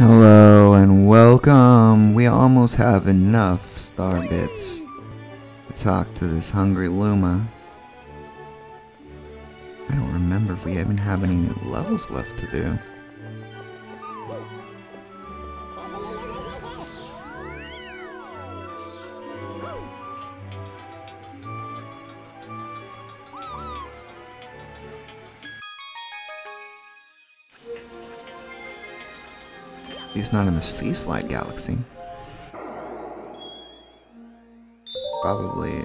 Hello and welcome. We almost have enough star bits to talk to this hungry Luma. I don't remember if we even have any levels left to do. He's not in the Sea Slide Galaxy. Probably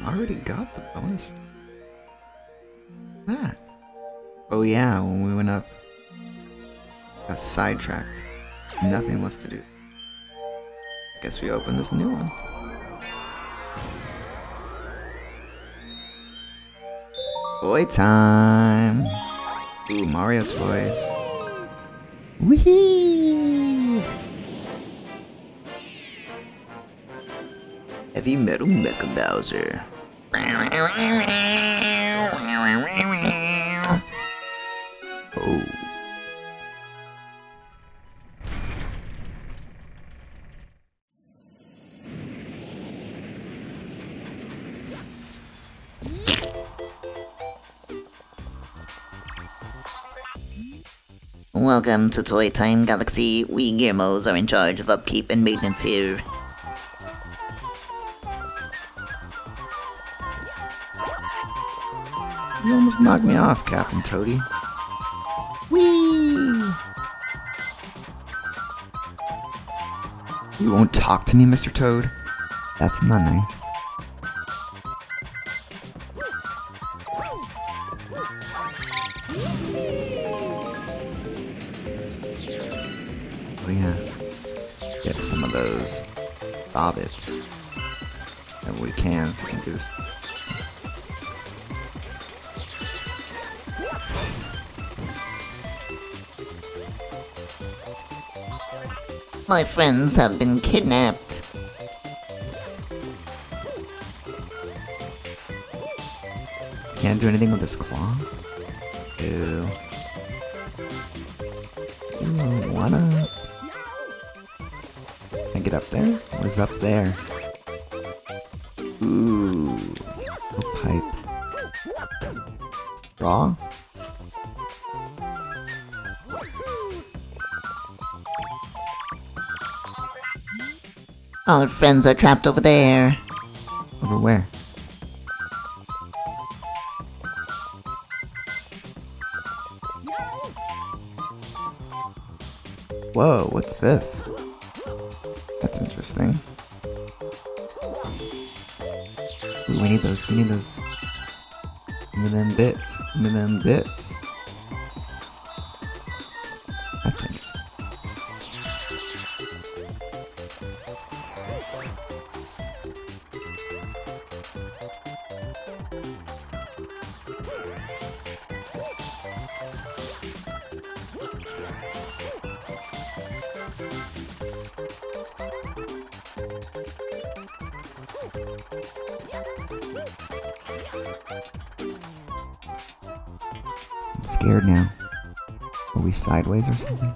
I already got the bonus. That. Oh yeah, when we went up, got sidetracked. Nothing left to do. Guess we open this new one. Toy time! Ooh, Mario toys. Heavy Metal Mecha Bowser. Welcome to Toy Time Galaxy. We Gearmos are in charge of upkeep and maintenance here. You almost knocked me off, Captain Toady. Whee! You won't talk to me, Mr. Toad? That's not nice. My friends have been kidnapped. Can't do anything with this claw? Ew. Ew, wanna... Can I get up there? What is up there? Ooh. A pipe. Raw? Our friends are trapped over there. Over where? Whoa, what's this? That's interesting. Ooh, we need those, we need those. Give me them bits, give me them bits. I'm scared now. Are we sideways or something?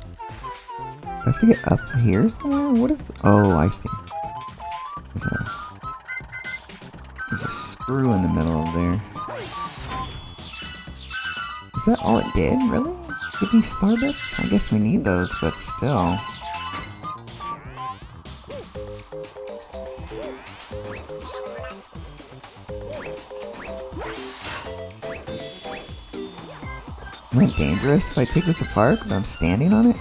Do I have to get up here somewhere? What is... oh, I see. There's a... There's a screw in the middle of there. Is that all it did? Really? Give me star bits? I guess we need those, but still. Dangerous if I take this apart when I'm standing on it?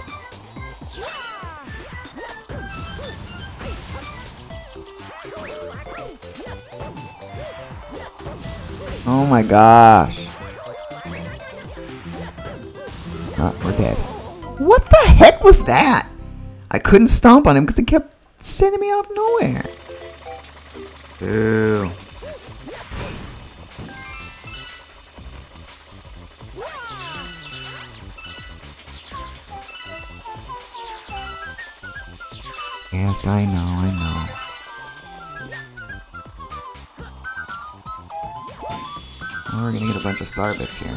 Oh my gosh. Oh, we're dead. What the heck was that? I couldn't stomp on him because it kept sending me off nowhere. Yes, I know, I know. We're gonna get a bunch of star bits here.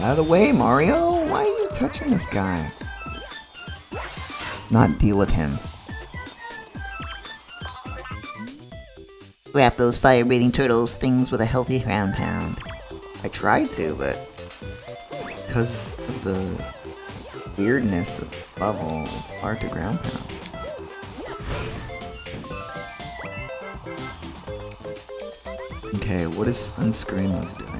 Out of the way, Mario! Why are you touching this guy? Not deal with him. Wrap those fire-breathing turtles things with a healthy ground pound. I tried to, but because of the weirdness of the level, it's hard to ground pound. Okay, what is Unscreamos doing? Does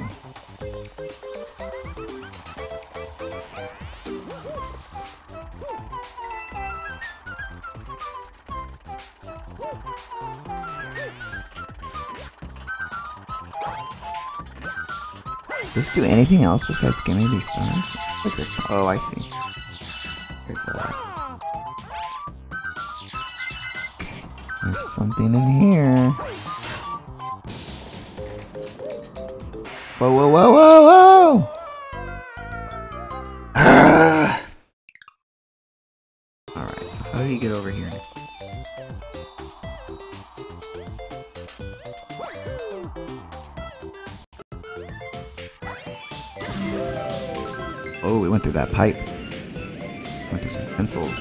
do anything else besides give me these? Like there's, oh, I see. There's a... Okay, there's something in here. Whoa, whoa, whoa, whoa, whoa! That pipe. Went through some pencils.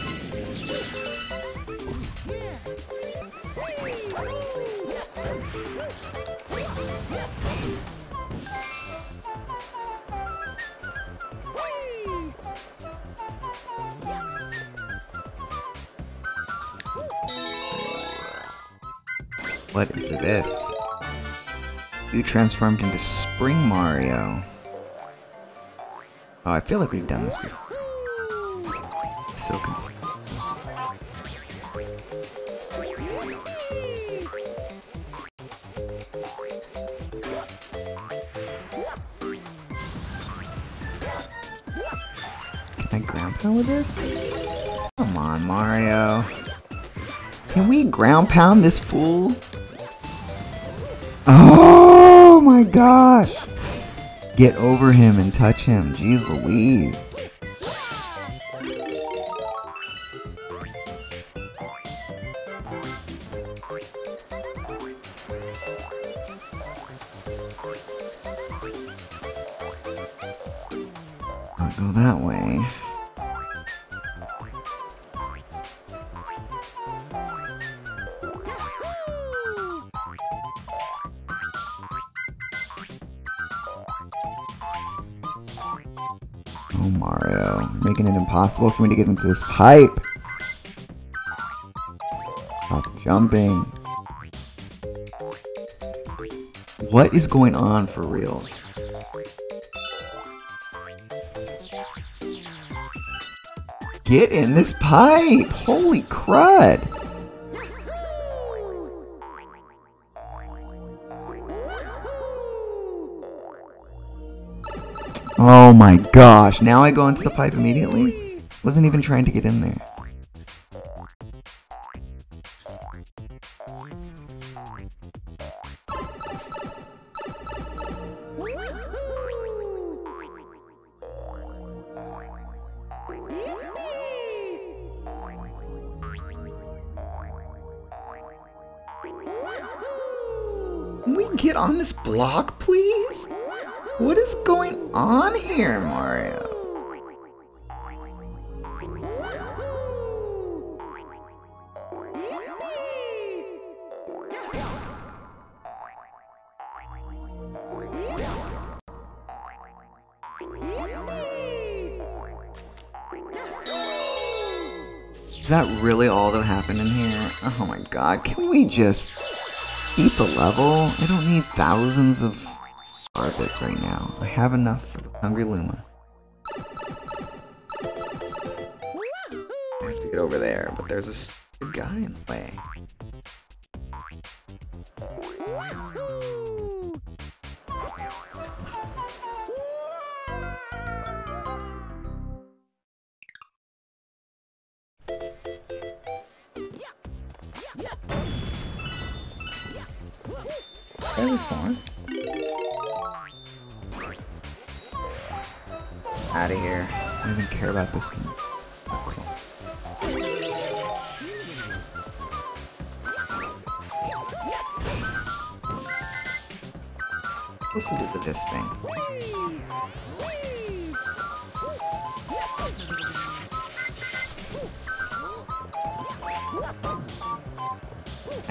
What is this? You transformed into Spring Mario. Oh, I feel like we've done this before. So confused. Can I ground pound with this? Come on, Mario. Can we ground pound this fool? Oh my gosh! Get over him and touch him. Jeez Louise. I'll go that way. Impossible for me to get into this pipe. Stop jumping. What is going on for real? Get in this pipe! Holy crud! Oh my gosh, now I go into the pipe immediately? Wasn't even trying to get in there. Can we get on this block, please? What is going on here, Mario? That really all that happened in here? Oh my god, can we just beat the level? I don't need thousands of star bits right now. I have enough for the Hungry Luma. I have to get over there, but there's a stupid guy in the way.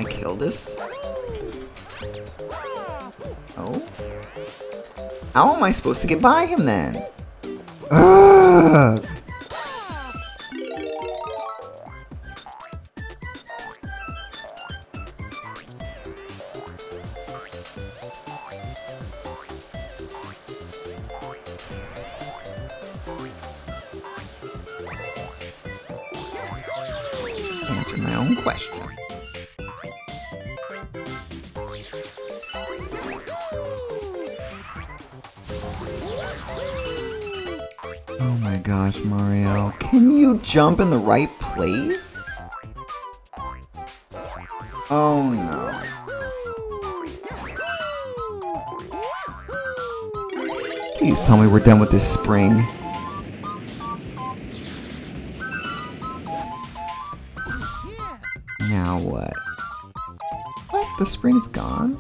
Kill this? Oh? How am I supposed to get by him then? Ugh. Jump in the right place? Oh no. Please tell me we're done with this spring. Now what? What? The spring's gone?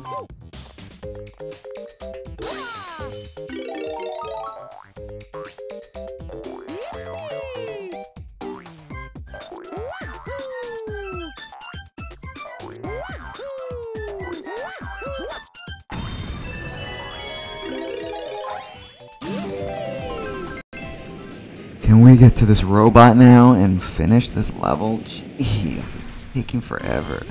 To this robot now and finish this level? Jeez, it's taking forever.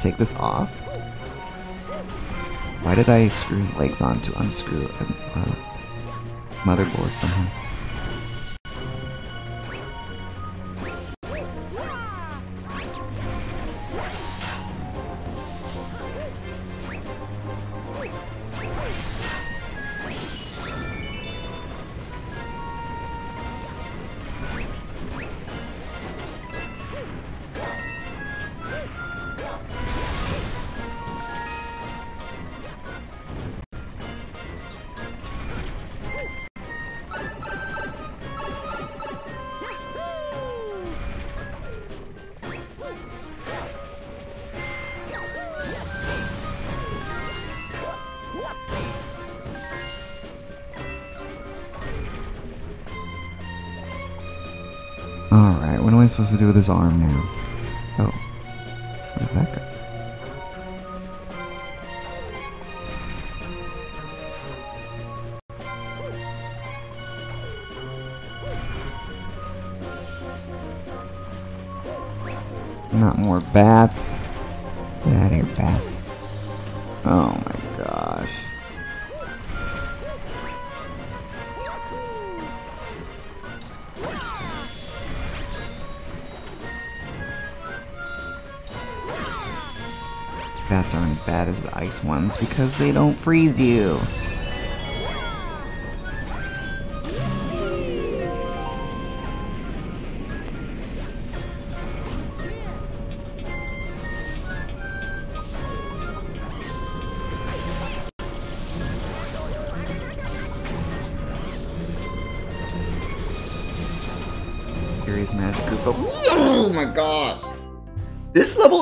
Take this off? Why did I screw his legs on to unscrew a uh, motherboard from him? Supposed to do with his arm now? Oh. Bats aren't as bad as the ice ones because they don't freeze you.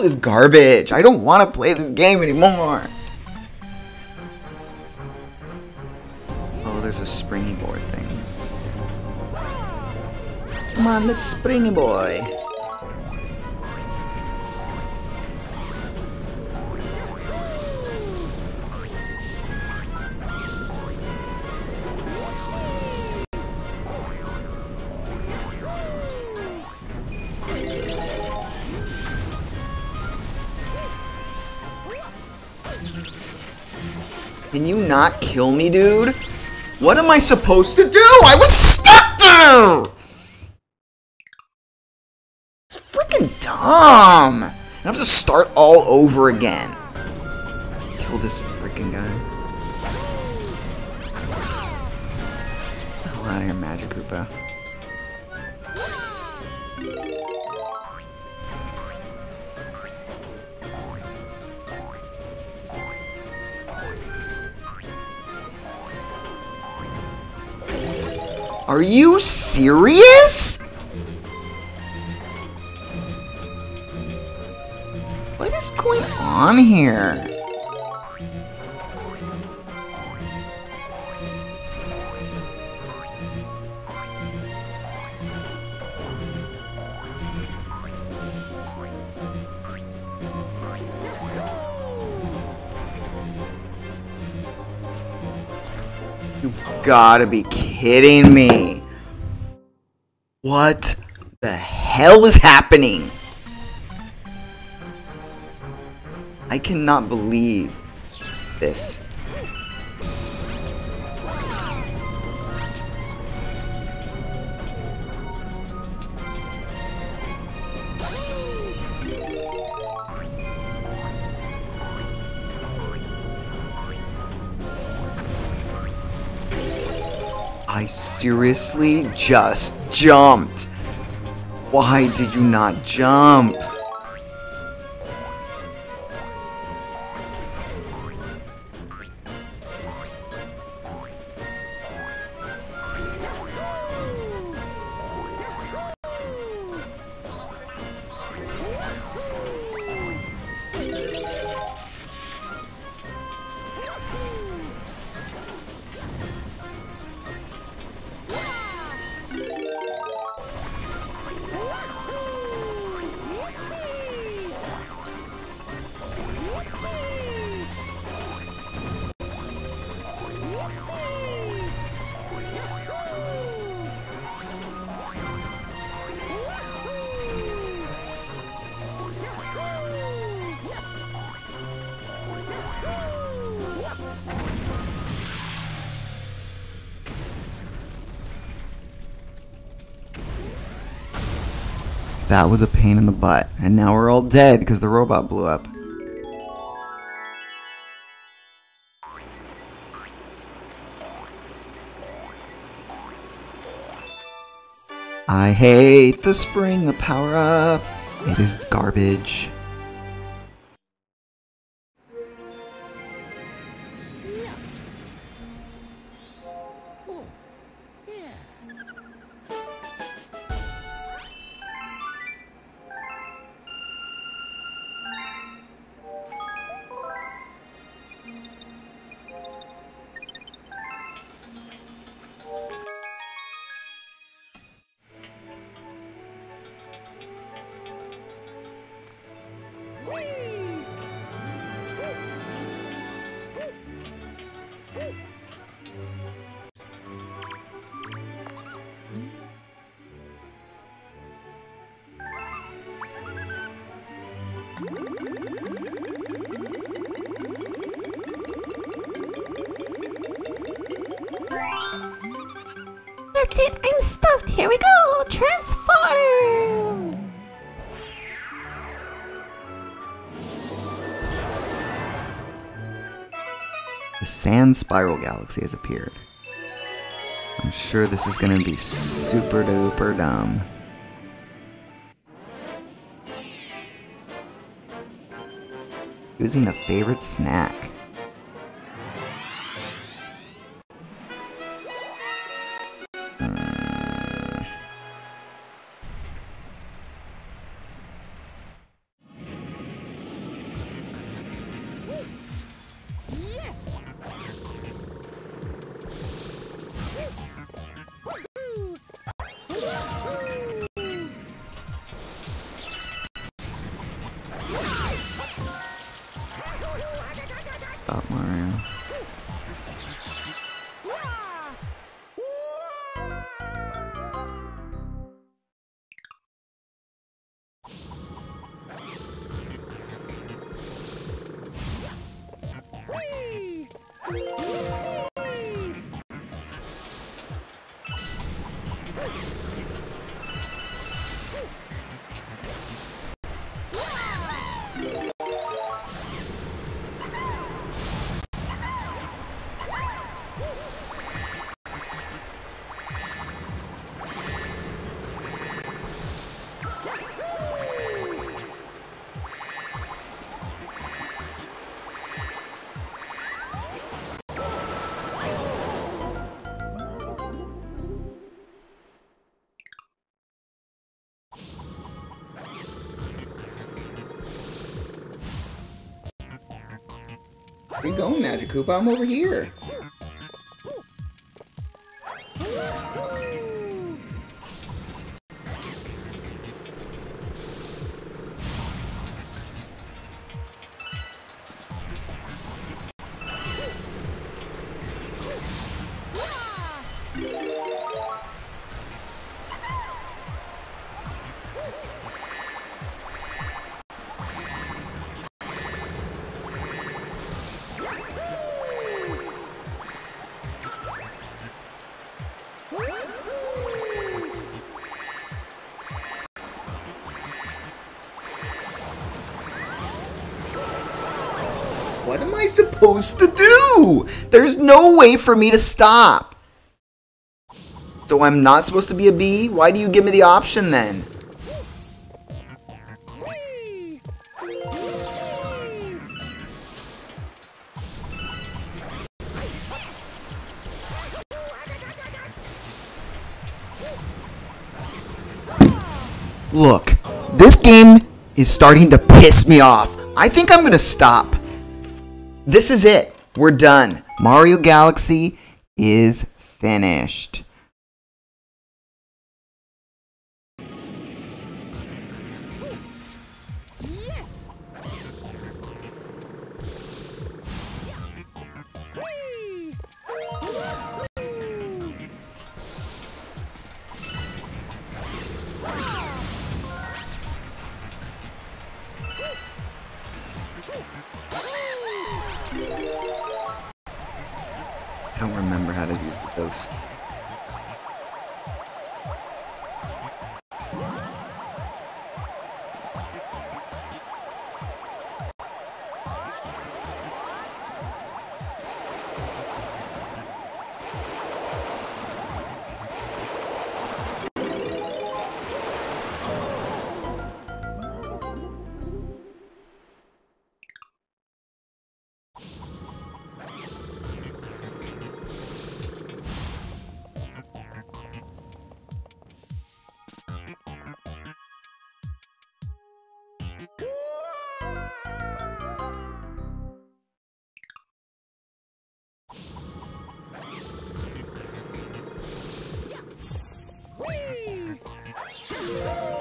Is garbage. I don't want to play this game anymore. Oh, there's a springy board thing. Come on, let's springy boy. Can you not kill me, dude? What am I supposed to do? I was stuck there! It's freaking dumb! I have to start all over again. Kill this freaking guy. Get the hell out of here, Magikoopa. Are you serious? What is going on here? Gotta be kidding me. What the hell is happening? I cannot believe this. I seriously just jumped. Why did you not jump? That was a pain in the butt, and now we're all dead because the robot blew up. I hate the spring the power up. It is garbage. Here we go. Transform. The Sand Spiral Galaxy has appeared. I'm sure this is gonna be super duper dumb. Choosing a favorite snack. Where you going, Magikoopa? I'm over here. Supposed to do? There's no way for me to stop. So I'm not supposed to be a bee? Why do you give me the option then? Look, this game is starting to piss me off. I think I'm gonna stop. This is it. We're done. Mario Galaxy is finished. I don't remember how to use the ghost. Bye.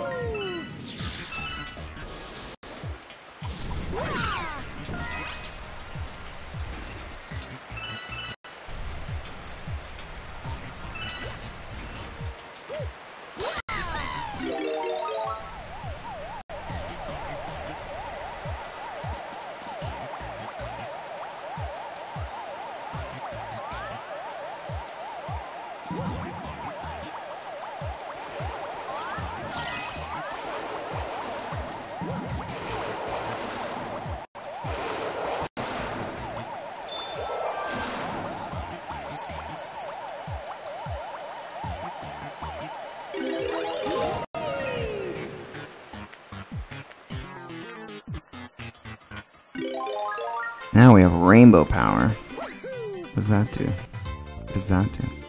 Now we have rainbow power. What does that do? What does that do?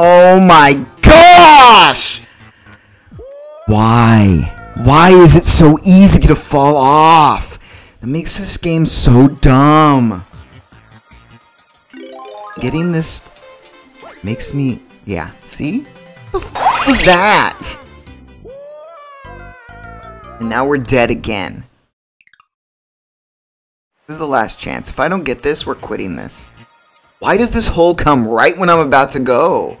Oh my gosh! Why? Why is it so easy to fall off? That makes this game so dumb. Getting this makes me. Yeah, see? What the f was that? And now we're dead again. This is the last chance. If I don't get this, we're quitting this. Why does this hole come right when I'm about to go?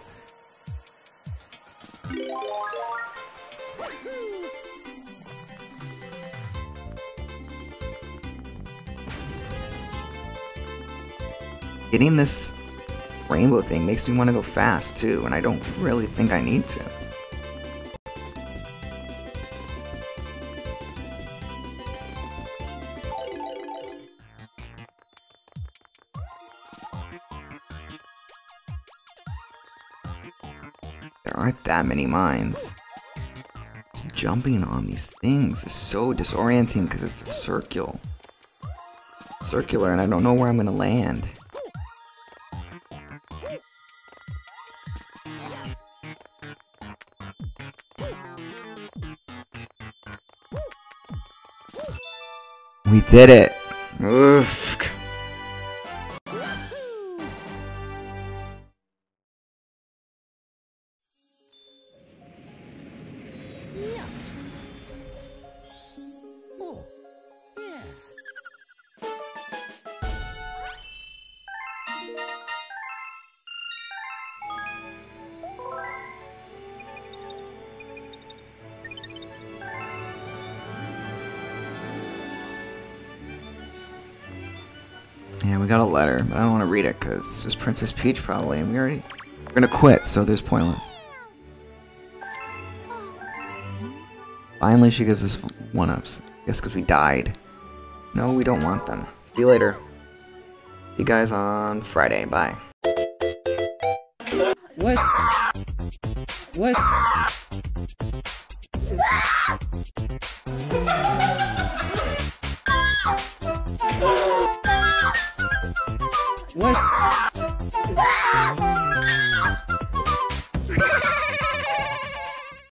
Getting this rainbow thing makes me want to go fast too, and I don't really think I need to. There aren't that many mines. Jumping on these things is so disorienting because it's circular. Circular, and I don't know where I'm gonna land. Did it! Oof. Got a letter, but I don't want to read it because it's just Princess Peach probably, and we already we're gonna quit, so there's pointless. Finally, she gives us one ups. Guess because we died. No, we don't want them. See you later. See you guys on Friday. Bye. What? What?